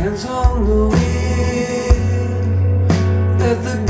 hands on the wheel. Let the